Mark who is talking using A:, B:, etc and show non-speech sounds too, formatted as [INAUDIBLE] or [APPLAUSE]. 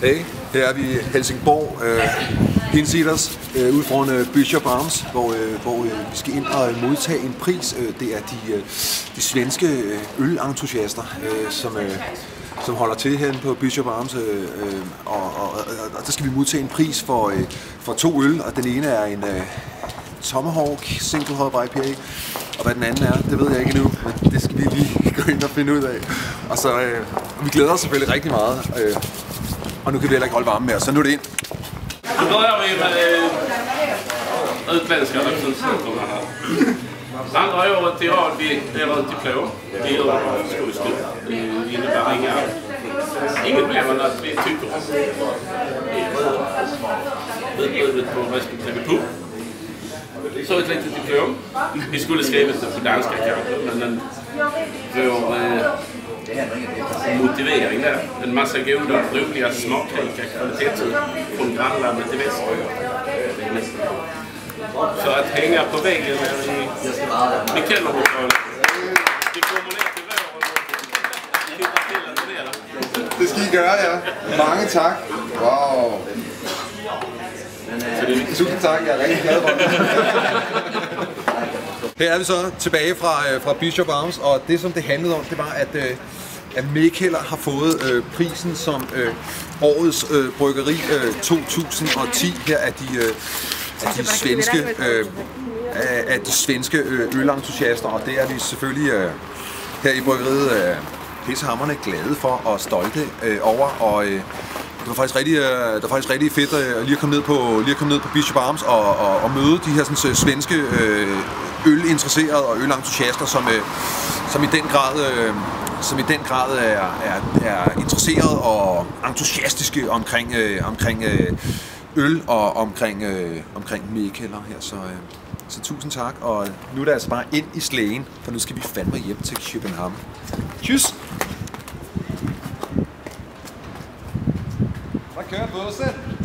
A: Hey, her er vi i Helsingborg, øh, hinsiders, øh, ude foran øh, Bishop Arms, hvor, øh, hvor øh, vi skal ind og modtage en pris. Øh, det er de, øh, de svenske øh, ølentusiaster, øh, som, øh, som holder til her på Bishop Arms, øh, øh, og, og, og, og der skal vi modtage en pris for, øh, for to øl, og den ene er en øh, Tomahawk Single Hop IPA, og hvad den anden er, det ved jeg ikke endnu, men det skal vi lige [LAUGHS] gå ind og finde ud af. Og så øh, vi glæder os selvfølgelig rigtig meget. Øh, og nu kan vi heller ikke holde varme mere, så nu er det ind.
B: Nu börjar vi med eh, utländska representanterna här. Andra året i rad vi delar ut diplom. Vi gör skojs Det innebär inga, inget mer än att vi tycker om utbudet på respektive pub. Så ett litet diplom. Vi skulle skrivit det på danska kanske, men den, vår motivering där. En massa goda, roliga, smakrika kvalitetsöl från grannlandet i väster. För att hänga på väggen här i Mikellerlokalen. Vi kommer ner till våren och till att där.
A: Det skal I gøre, ja. Mange tak. Wow. Tusind tak, jeg er rigtig glad for det. [LAUGHS] Her er vi så tilbage fra, øh, fra Bishop Arms, og det som det handlede om, det var, at, øh, at Mikkeller har fået øh, prisen som øh, årets øh, bryggeri øh, 2010 her af de, øh, af de svenske øh, af, af de svenske øh, ølentusiaster, og det er vi selvfølgelig øh, her i bryggeriet øh, pissehammerne glade for og stolte øh, over, og øh, det var faktisk rigtig, øh, det var faktisk rigtig fedt øh, lige at komme ned på, lige at komme ned på Bishop Arms og, og, og møde de her sådan, svenske øh, ølinteresserede og ølentusiaster, som, øh, som i den grad øh, som i den grad er, er, er interesseret og entusiastiske omkring, øh, omkring øh, øl og omkring, øh, omkring Mikkeller her. Så, øh, så tusind tak, og nu er det altså bare ind i slægen, for nu skal vi fandme hjem til København. Tschüss!
C: Da kører bussen!